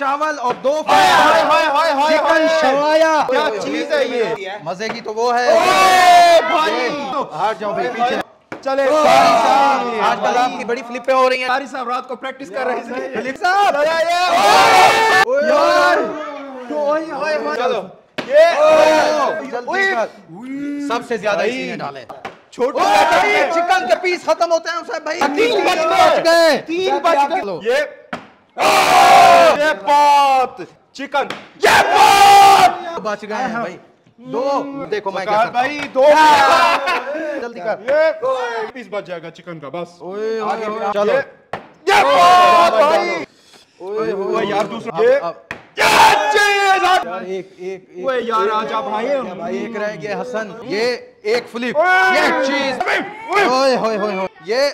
चावल और दो चिकन शवाया क्या चीज़ है ये मज़े की तो वो है भाई हार जाओ भाई पीछे चले आजकल आपकी बड़ी फ्लिपें हो रही हैं साहब रात को प्रैक्टिस कर रहे थे फिलिप साहब यार चलो ये सबसे ज़्यादा इसी ने डाले छोटू चिकन के पीस खत्म होते हैं भाई तीन बच गए तीन बच गए ये ये बात चिकन। ये बात बच गए हैं भाई। दो। देखो मैं क्या भाई दो। जल्दी कर। ये पीस बच जाएगा चिकन का बस। ओए आगे चलो। ये बात भाई। ओए ओए यार दूसरा। ये अब- ये चीज़ यार एक एक ओए यार आजा भाई। भाई एक रह गया हसन। ये एक फ्लिप। ये चीज़। ओए, होए होए। ये